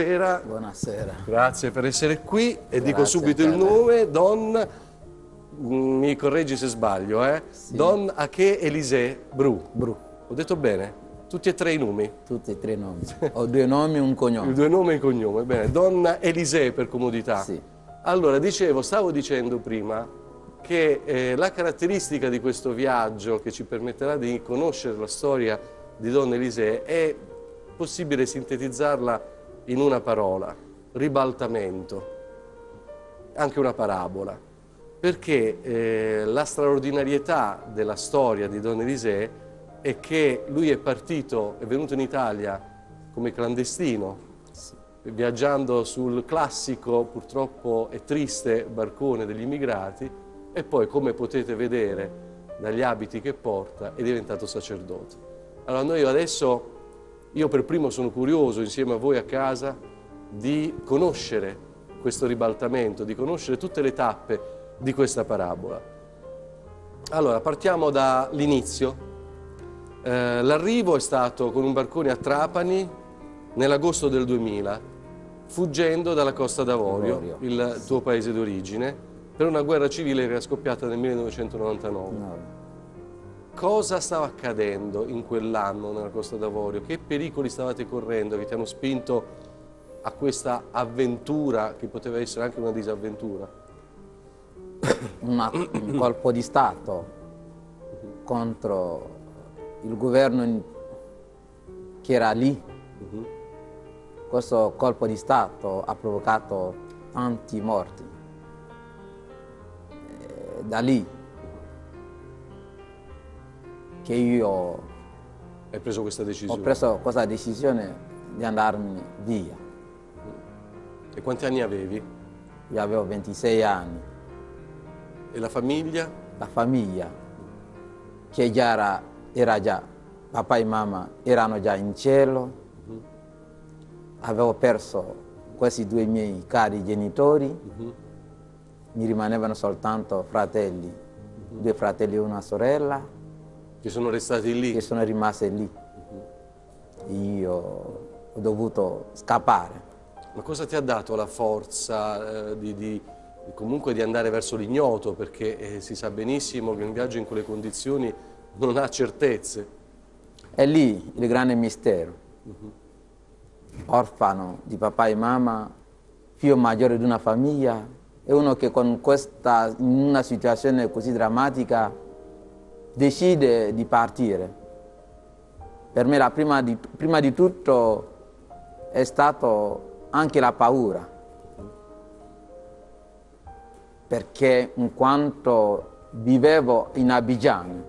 Buonasera. Buonasera. Grazie per essere qui e Grazie dico subito il nome, Don, mm, mi correggi se sbaglio, eh? Don Ache Elisée Bru. Bru, Ho detto bene? Tutti e tre i nomi? tutti e tre nomi. Ho due nomi e un I cognome. due nomi e il cognome, bene. Donna Elisée per comodità. Sì. Allora, dicevo, stavo dicendo prima che eh, la caratteristica di questo viaggio che ci permetterà di conoscere la storia di Donna Elisée è possibile sintetizzarla in una parola, ribaltamento, anche una parabola, perché eh, la straordinarietà della storia di Don Elisée è che lui è partito, è venuto in Italia come clandestino, viaggiando sul classico, purtroppo e triste, barcone degli immigrati e poi, come potete vedere dagli abiti che porta, è diventato sacerdote. Allora noi adesso, io per primo sono curioso insieme a voi a casa di conoscere questo ribaltamento, di conoscere tutte le tappe di questa parabola. Allora, partiamo dall'inizio. Eh, L'arrivo è stato con un barcone a Trapani nell'agosto del 2000, fuggendo dalla Costa d'Avorio, il tuo paese d'origine, per una guerra civile che era scoppiata nel 1999. No. Cosa stava accadendo in quell'anno nella Costa d'Avorio? Che pericoli stavate correndo che ti hanno spinto a questa avventura che poteva essere anche una disavventura? Una- un colpo di Stato contro il governo che era lì. Questo colpo di Stato ha provocato tanti morti. Eh, Da lì che io Hai preso questa ho decisione? preso questa decisione di andarmi via. E quanti anni avevi? Io avevo 26 anni. E la famiglia? La famiglia, che già era, era già, papà e mamma erano già in cielo. Avevo perso questi due miei cari genitori. Mi rimanevano soltanto fratelli, due fratelli e una sorella, Che sono restati lì? che sono rimasti lì. Io ho dovuto scappare. Ma cosa ti ha dato la forza eh, di, di- comunque di andare verso l'ignoto? Perché eh, si sa benissimo che un viaggio in quelle condizioni non ha certezze. È lì il grande mistero. Orfano di papà e mamma, figlio maggiore di una famiglia, e uno che con questa, in una situazione così drammatica decide di partire. Per me la prima di, prima di tutto è stato anche la paura, perché in quanto vivevo in Abidjan,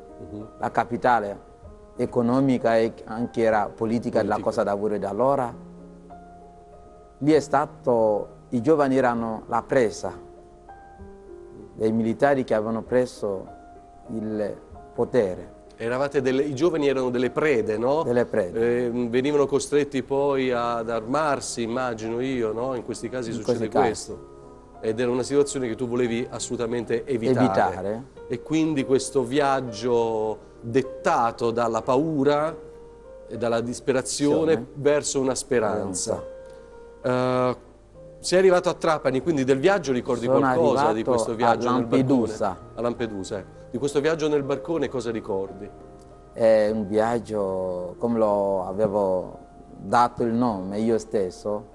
la capitale economica e anche era politica della Costa d'Avorio da allora, lì è stato, i giovani erano la presa dei militari che avevano preso il potere. Eravate delle- I giovani erano delle prede, no? Delle prede. Eh, venivano costretti poi ad armarsi, immagino io, no? In questi casi In succede questi casi. questo. Ed era una situazione che tu volevi assolutamente evitare. Evitare. E quindi questo viaggio dettato dalla paura e dalla disperazione Sì. verso una speranza. Eh, sei arrivato a Trapani, quindi del viaggio ricordi Sono qualcosa di questo a viaggio nel Lampedusa. A Lampedusa. eh. Di questo viaggio nel barcone cosa ricordi? È un viaggio, come lo avevo dato il nome io stesso,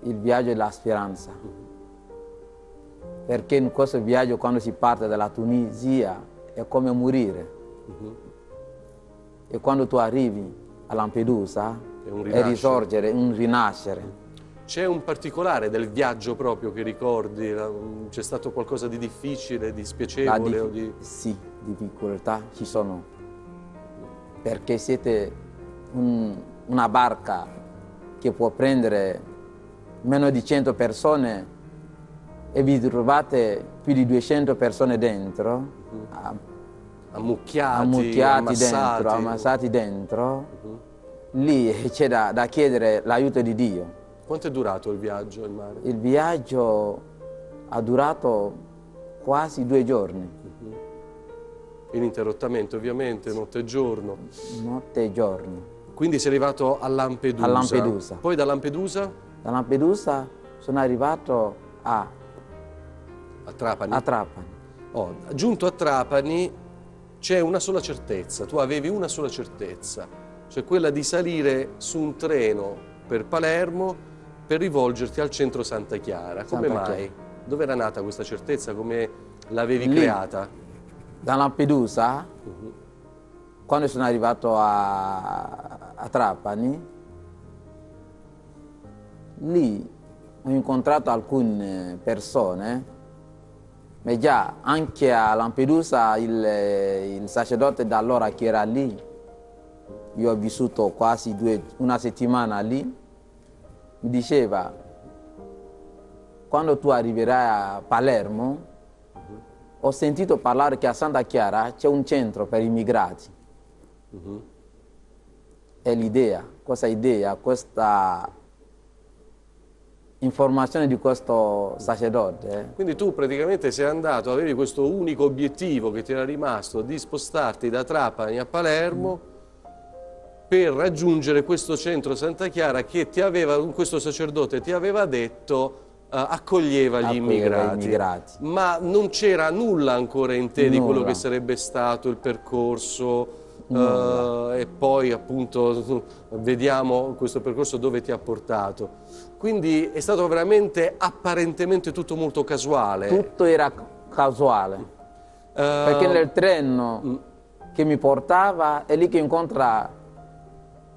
il viaggio della speranza. Perché in questo viaggio quando si parte dalla Tunisia è come morire. E quando tu arrivi a Lampedusa È un è risorgere, un rinascere. C'è un particolare del viaggio proprio che ricordi? La- C'è stato qualcosa di difficile, di spiacevole? o di... Sì, difficoltà ci sono. Perché siete un- una barca che può prendere meno di 100 persone e vi trovate più di 200 persone dentro, a- Ammucchiati, ammucchiati ammassati. dentro, ammassati dentro, lì c'è da, da chiedere l'aiuto di Dio. Quanto è durato il viaggio in mare? Il viaggio ha durato quasi due giorni, Ininterrottamente ovviamente, notte e giorno. notte e giorno. Quindi sei arrivato a Lampedusa. A Lampedusa. Poi da Lampedusa? Da Lampedusa sono arrivato a, a Trapani. A Trapani. Oh, giunto a Trapani c'è una sola certezza, tu avevi una sola certezza, cioè quella di salire su un treno per Palermo per rivolgerti al centro Santa Chiara. Come Santa mai? Chiara. Dove era nata questa certezza? Come l'avevi creata? Da Lampedusa, uh -huh. quando sono arrivato a, a Trapani, lì ho incontrato alcune persone ma già anche a Lampedusa il, il sacerdote da allora che era lì, io ho vissuto quasi due, una settimana lì, diceva, quando tu arriverai a Palermo, ho sentito parlare che a Santa Chiara c'è un centro per immigrati. Uh -huh. È l'idea, questa idea, questa informazione di questo sacerdote. Quindi tu praticamente sei andato, avevi questo unico obiettivo che ti era rimasto di spostarti da Trapani a Palermo mm. Per raggiungere questo centro Santa Chiara che ti aveva, questo sacerdote ti aveva detto Uh, accoglieva, gli, immigrati. immigrati. Ma non c'era nulla ancora in te nulla. di quello che sarebbe stato il percorso uh, e poi appunto vediamo questo percorso dove ti ha portato. Quindi è stato veramente apparentemente tutto molto casuale. Tutto era casuale, uh, perché nel treno mm. che mi portava è lì che incontra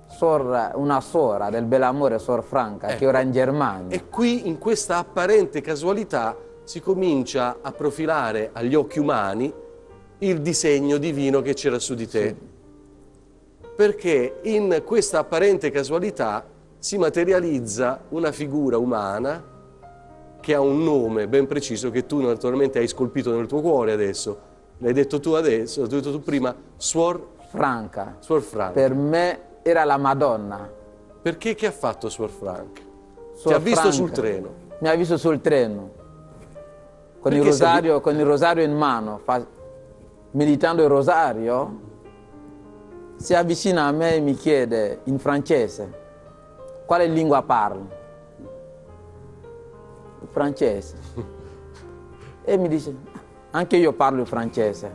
Sor, una sora del Belamore, Sor Franca, ecco. che ora è in Germania. E qui in questa apparente casualità si comincia a profilare agli occhi umani il disegno divino che c'era su di te. Sì. Perché in questa apparente casualità si materializza una figura umana che ha un nome ben preciso che tu naturalmente hai scolpito nel tuo cuore adesso. L'hai detto tu adesso, l'hai detto tu prima, Suor Franca. Suor Franca. Per me era la Madonna. Perché che ha fatto Suor Franca? Suor Ti ha visto Franca. sul treno? Mi ha visto sul treno, con, il rosario, sei... con il rosario, in mano, fa... meditando il rosario, si avvicina a me e mi chiede in francese quale lingua parli? Il francese. E mi dice, anche io parlo il francese,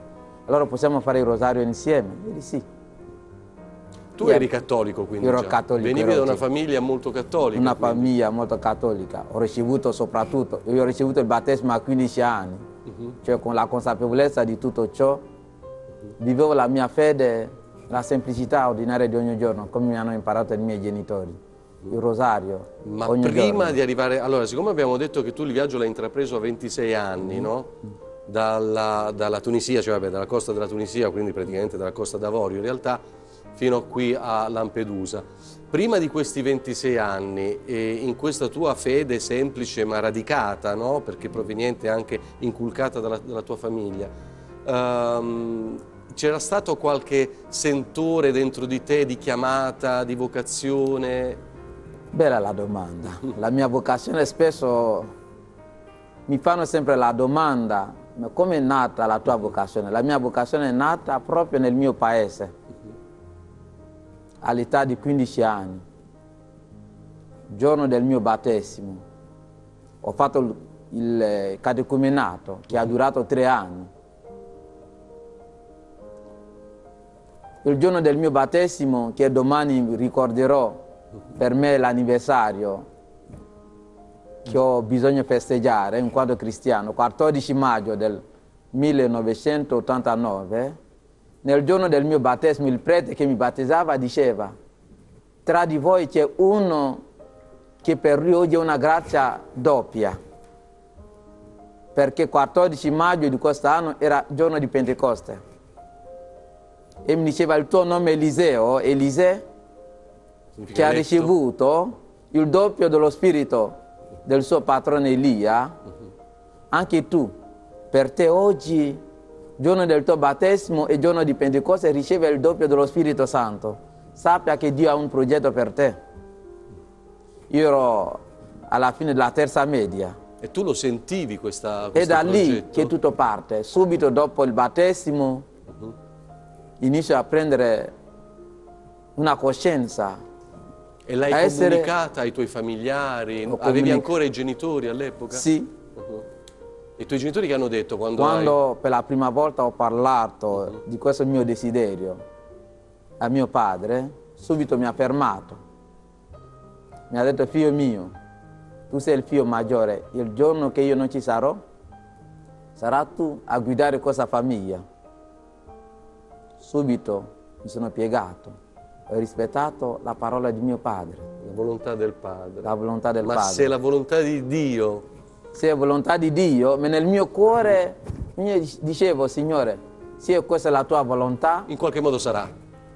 allora possiamo fare il rosario insieme? Io dico sì. Tu eri cattolico quindi? Ero già. cattolico. Venivi ero da una famiglia molto cattolica? Una quindi. famiglia molto cattolica. Ho ricevuto soprattutto, io ho ricevuto il battesimo a 15 anni, uh -huh. cioè con la consapevolezza di tutto ciò, vivevo la mia fede, la semplicità ordinaria di ogni giorno, come mi hanno imparato i miei genitori il rosario. Ma prima giorno. di arrivare, allora siccome abbiamo detto che tu il viaggio l'hai intrapreso a 26 anni, no? Dalla, dalla, Tunisia, cioè vabbè, dalla costa della Tunisia, quindi praticamente dalla costa d'Avorio in realtà, fino qui a Lampedusa. Prima di questi 26 anni, in questa tua fede semplice ma radicata, no? perché proveniente anche inculcata dalla, dalla tua famiglia, ehm, c'era stato qualche sentore dentro di te di chiamata, di vocazione? Bella la domanda. La mia vocazione spesso mi fanno sempre la domanda, come è nata la tua vocazione? La mia vocazione è nata proprio nel mio paese, all'età di 15 anni, giorno del mio battesimo. Ho fatto il catecumenato che ha durato tre anni. Il giorno del mio battesimo, che domani ricorderò per me l'anniversario che ho bisogno di festeggiare in quanto cristiano, 14 maggio del 1989, nel giorno del mio battesimo il prete che mi battezzava diceva tra di voi c'è uno che per lui oggi è una grazia doppia, perché 14 maggio di quest'anno era giorno di Pentecoste. E mi diceva il tuo nome è Eliseo, Eliseo che ha ricevuto il doppio dello spirito del suo patrone Elia, anche tu, per te oggi, giorno del tuo battesimo e giorno di Pentecoste, riceve il doppio dello Spirito Santo. Sappia che Dio ha un progetto per te. Io ero alla fine della terza media. E tu lo sentivi questa, È da progetto? lì che tutto parte. Subito dopo il battesimo uh -huh. inizio a prendere una coscienza. E l'hai essere... comunicata ai tuoi familiari? Avevi ancora i genitori all'epoca? Sì, Uh-huh. E i tuoi genitori che hanno detto quando, quando per la prima volta ho parlato di questo mio desiderio a mio padre, subito mi ha fermato. Mi ha detto, figlio mio, tu sei il figlio maggiore, il giorno che io non ci sarò, sarà tu a guidare questa famiglia. Subito mi sono piegato, ho rispettato la parola di mio padre, hai la volontà del padre? la volontà del Ma padre. se la volontà di Dio se è volontà di Dio, ma nel mio cuore io dicevo, Signore, se questa è la tua volontà, in qualche modo sarà.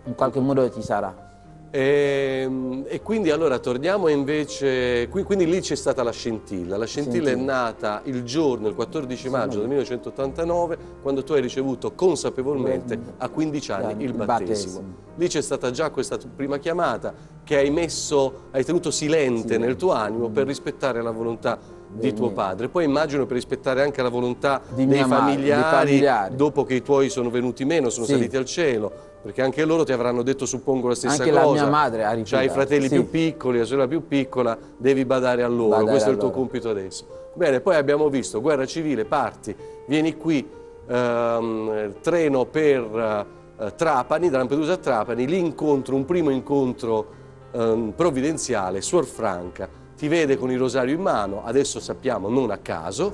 in qualche modo ci sarà. E, e quindi allora torniamo invece, qui- quindi lì c'è stata la scintilla, la scintilla è Scintilla. nata il giorno, il 14 maggio del 1989, quando tu hai ricevuto consapevolmente a 15 anni il battesimo. Lì c'è stata già questa prima chiamata che hai messo, hai tenuto silente nel tuo animo per rispettare la volontà di tuo padre. Poi immagino per rispettare anche la volontà dei mia madre, dei familiari, familiari. dopo che i tuoi sono venuti meno, sono Sì. saliti al cielo, perché anche loro ti avranno detto, suppongo, la stessa Anche la cosa. mia madre ha C'hai i fratelli sì. più piccoli, la sorella più piccola, devi badare a loro, Badare questo è a il tuo loro. compito adesso. Bene, poi abbiamo visto guerra civile, parti, vieni qui, ehm, treno per eh, Trapani, da Lampedusa a Trapani, lì incontro, un primo incontro ehm, provvidenziale, Suor Franca, ti vede con il rosario in mano, adesso sappiamo non a caso,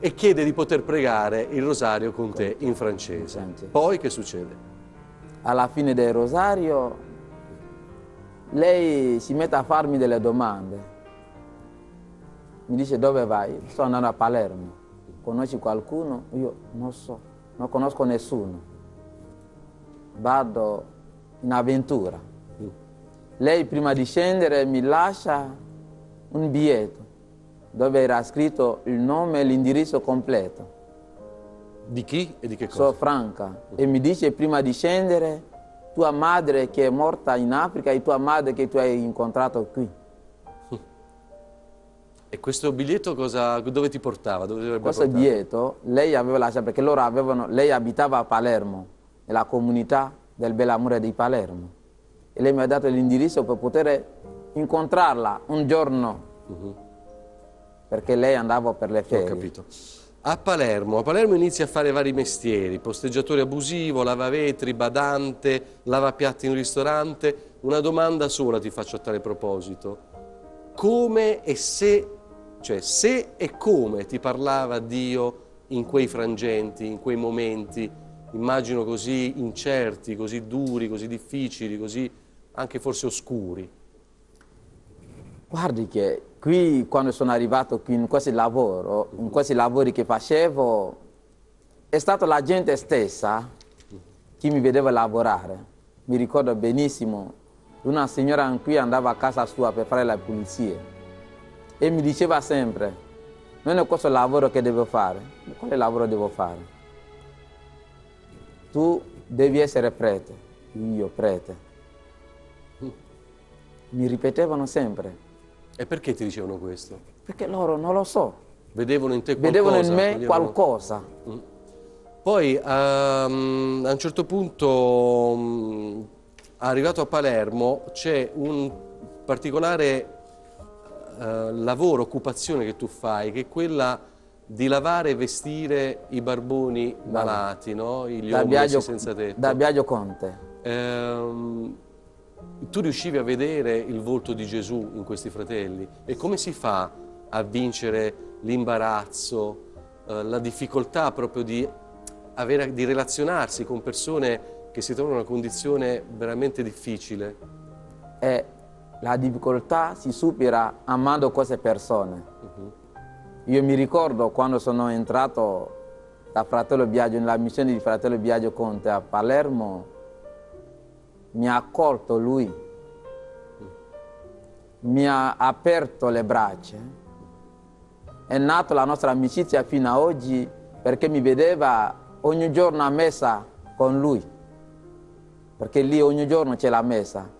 e chiede di poter pregare il rosario con te in francese. Poi che succede? Alla fine del rosario lei si mette a farmi delle domande. Mi dice dove vai? Sto andando a Palermo. Conosci qualcuno? Io non so, non conosco nessuno. Vado in avventura. Lei prima di scendere mi lascia un biglietto dove era scritto il nome e l'indirizzo completo. Di chi e di che cosa? Sono Franca e mi dice prima di scendere tua madre che è morta in Africa e tua madre che tu hai incontrato qui. E questo biglietto cosa, dove ti portava? Dove Questo portato? biglietto lei aveva lasciato perché loro avevano, lei abitava a Palermo, nella comunità del Bellamore di Palermo. E lei mi ha dato l'indirizzo per poter incontrarla un giorno, perché lei andava per le Ho ferie. capito. A Palermo, a Palermo inizi a fare vari mestieri, posteggiatore abusivo, lavavetri, badante, lavapiatti in un ristorante. Una domanda sola ti faccio a tale proposito. Come e se, cioè se e come ti parlava Dio in quei frangenti, in quei momenti, immagino così incerti, così duri, così difficili, così anche forse oscuri? Guardi che qui quando sono arrivato qui in questo lavoro, in questi lavori che facevo, è stata la gente stessa che mi vedeva lavorare. Mi ricordo benissimo, una signora qui andava a casa sua per fare le pulizie e mi diceva sempre, non è questo lavoro che devo fare, quale lavoro devo fare? Tu devi essere prete, io prete. Mi ripetevano sempre. E perché ti dicevano questo? Perché loro non lo so, Vedevano in te qualcosa? vedevano in me qualcosa. Poi ehm, a un certo punto, mm, arrivato a Palermo, c'è un particolare eh, lavoro, occupazione che tu fai, che è quella di lavare e vestire i barboni malati, no? gli Da Biagio, senza tetto. da Biagio Conte. Ehm, tu riuscivi a vedere il volto di Gesù in questi fratelli e come si fa a vincere l'imbarazzo, eh, la difficoltà proprio di, avere- di relazionarsi con persone che si trovano in una condizione veramente difficile? E la difficoltà si supera amando queste persone. Io mi ricordo quando sono entrato da Fratello Biagio, nella missione di Fratello Biagio Conte a Palermo, mi ha accolto lui, mi ha aperto le braccia. È nata la nostra amicizia fino ad oggi perché mi vedeva ogni giorno a messa con lui, perché lì ogni giorno c'è la messa.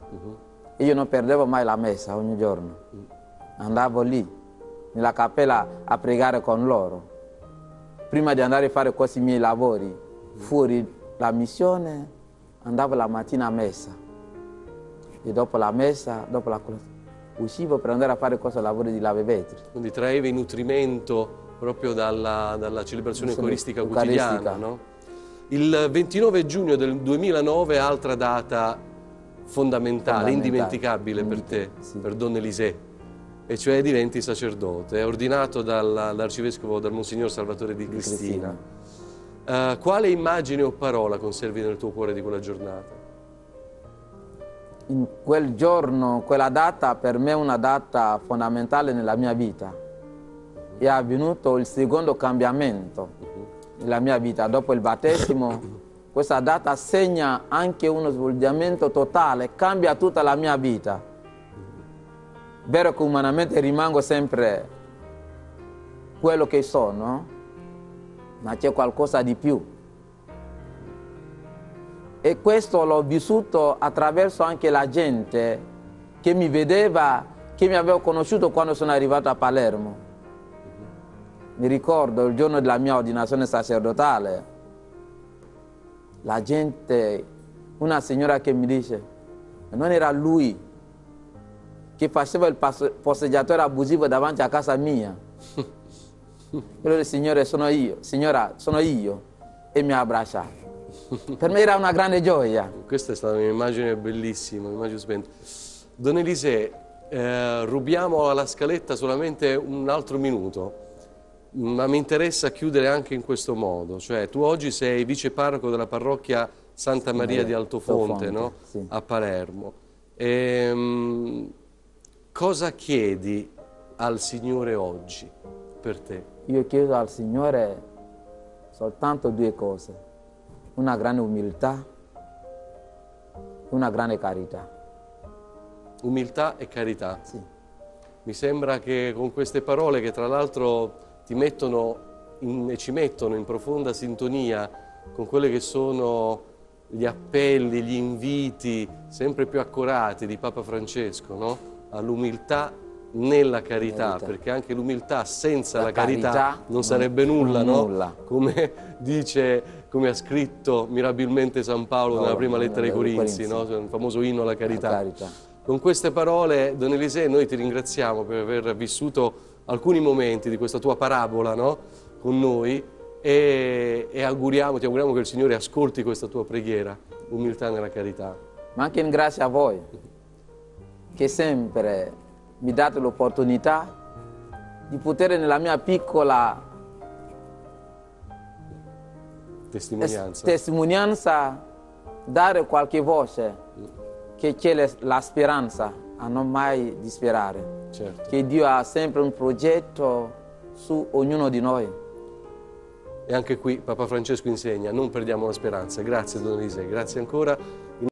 E io non perdevo mai la messa ogni giorno. Andavo lì, nella cappella, a pregare con loro. Prima di andare a fare questi miei lavori, fuori la missione, andavo la mattina a messa. e dopo la messa, dopo la colazione, uscivo per andare a fare questo lavoro di lave vetri. Quindi traevi nutrimento proprio dalla, dalla celebrazione eucaristica quotidiana, no? Il 29 giugno del 2009, altra data fondamentale, fondamentale. indimenticabile per te, sì. per Don Elisè, e cioè diventi sacerdote, ordinato dall'arcivescovo, dal Monsignor Salvatore di, di Cristina. Cristina. Uh, quale immagine o parola conservi nel tuo cuore di quella giornata? In quel giorno, quella data per me è una data fondamentale nella mia vita. È avvenuto il secondo cambiamento nella mia vita. Dopo il battesimo, questa data segna anche uno svolgimento totale, cambia tutta la mia vita. Vero che umanamente rimango sempre quello che sono, ma c'è qualcosa di più. E questo l'ho vissuto attraverso anche la gente che mi vedeva, che mi aveva conosciuto quando sono arrivato a Palermo. Mi ricordo il giorno della mia ordinazione sacerdotale, la gente, una signora che mi dice, non era lui che faceva il posteggiatore abusivo davanti a casa mia. Allora, Signore, sono io, signora, sono io, e mi ha abbracciato. Per me era una grande gioia. Questa è stata un'immagine bellissima, un'immagine spenta. Don Elisè, eh, rubiamo alla scaletta solamente un altro minuto, ma mi interessa chiudere anche in questo modo. Cioè, tu oggi sei vice parroco della parrocchia Santa Maria di Altofonte, Altofonte no? sì. a Palermo. E, ehm, cosa chiedi al Signore oggi per te? Io chiedo al Signore soltanto due cose, una grande umiltà e una grande carità. Umiltà e carità? Sì. Mi sembra che con queste parole che tra l'altro ti mettono in, e ci mettono in profonda sintonia con quelli che sono gli appelli, gli inviti sempre più accurati di Papa Francesco no? all'umiltà nella carità, carità, perché anche l'umiltà senza la, la carità, carità, non sarebbe nulla, no? nulla. Come dice, come ha scritto mirabilmente San Paolo no, nella prima lettera ai Corinzi, no? il famoso inno alla carità. carità. Con queste parole, Don Elisè, noi ti ringraziamo per aver vissuto alcuni momenti di questa tua parabola con noi e, e auguriamo, ti auguriamo che il Signore ascolti questa tua preghiera, umiltà nella carità. Ma anche in grazia a voi, che sempre mi date l'opportunità di poter nella mia piccola testimonianza, testimonianza dare qualche voce che c'è la speranza a non mai disperare. Certo. Che Dio ha sempre un progetto su ognuno di noi. E anche qui Papa Francesco insegna, non perdiamo la speranza. Grazie Don Elise, grazie ancora.